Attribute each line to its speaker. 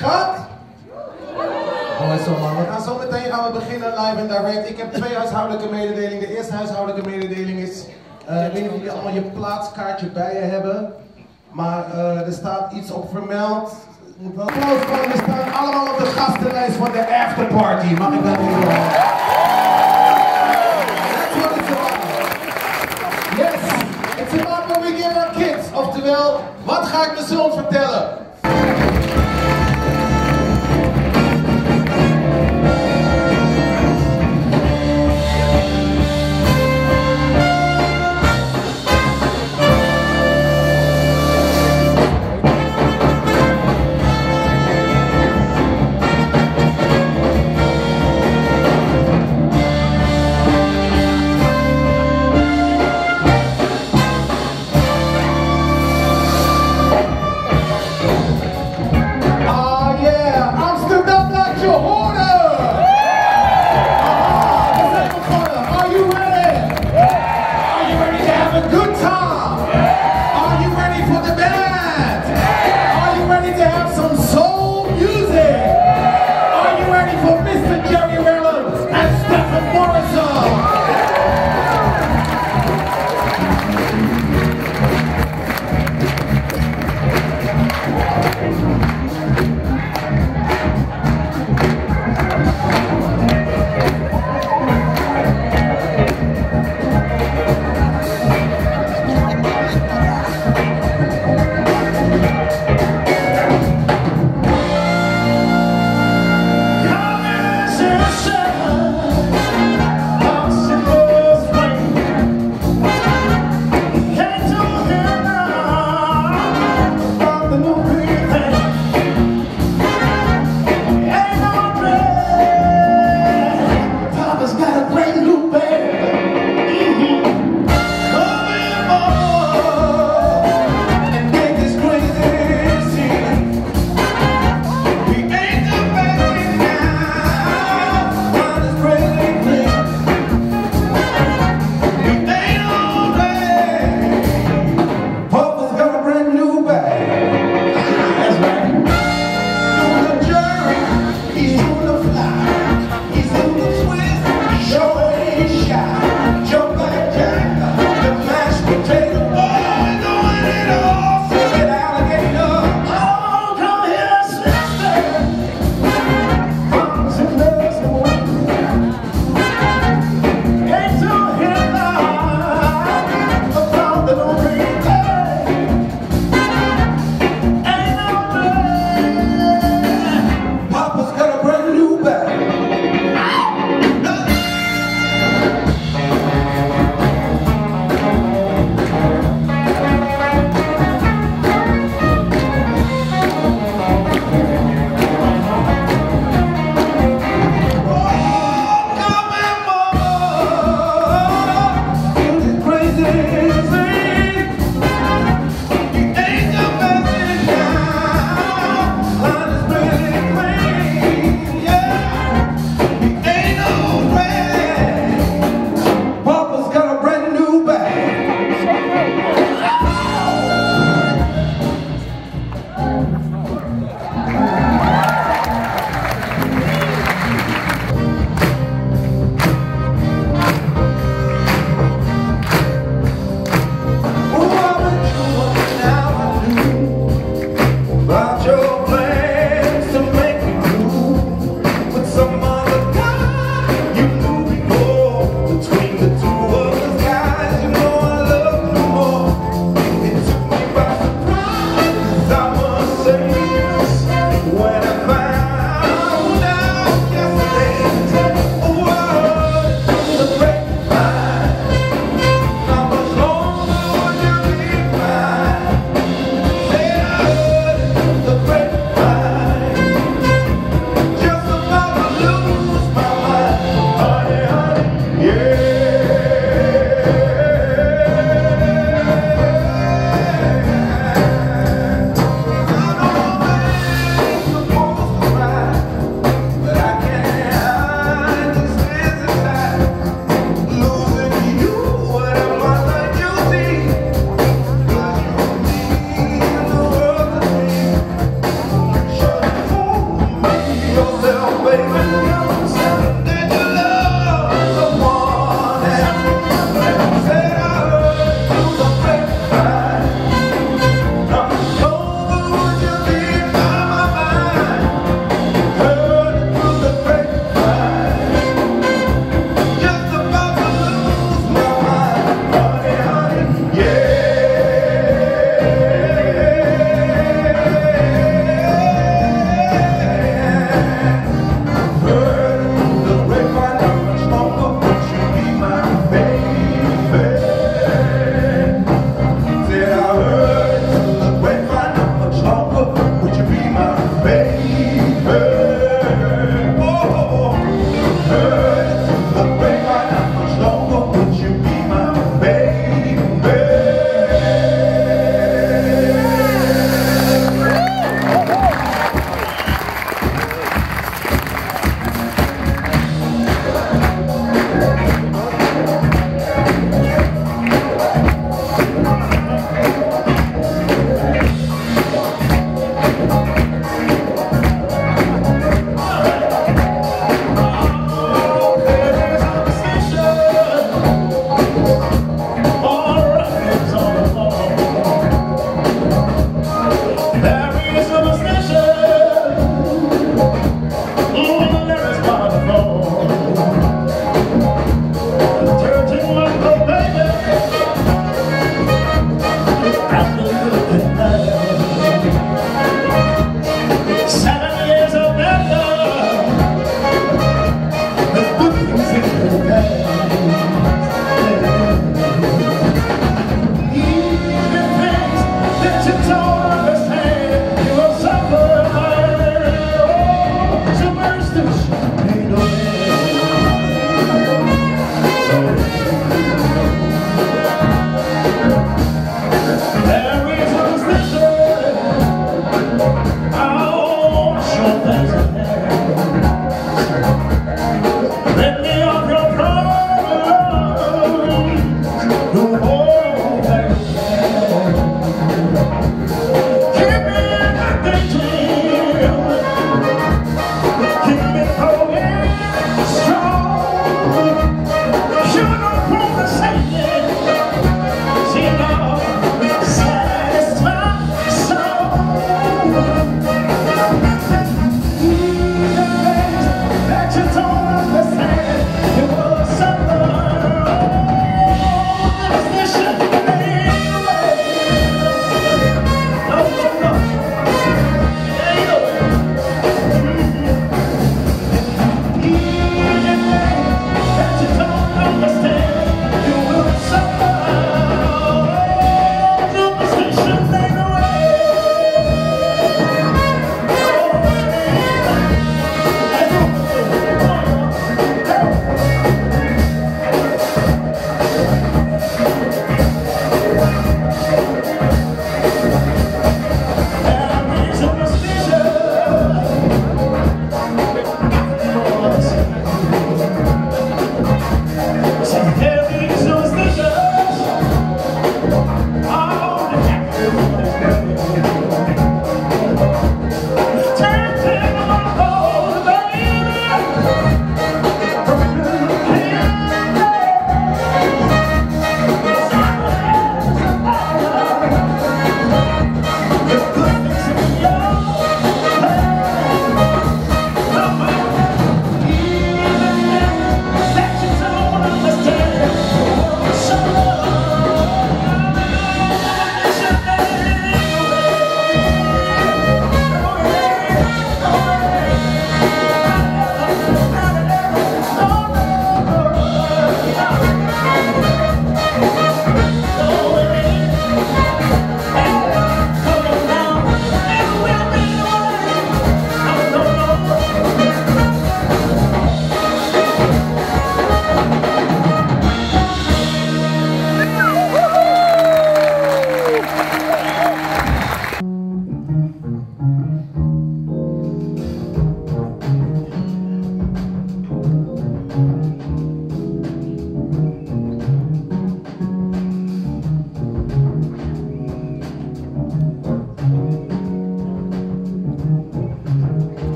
Speaker 1: gehad? Mooi zo man. We gaan zo meteen gaan we beginnen live en direct. Ik heb twee huishoudelijke mededelingen. De eerste huishoudelijke mededeling is, eh, ik weet niet of jullie allemaal je plaatskaartje bij je hebben. Maar eh, er staat iets op vermeld. We staan allemaal op de gastenlijst van de afterparty. Mag ik dat even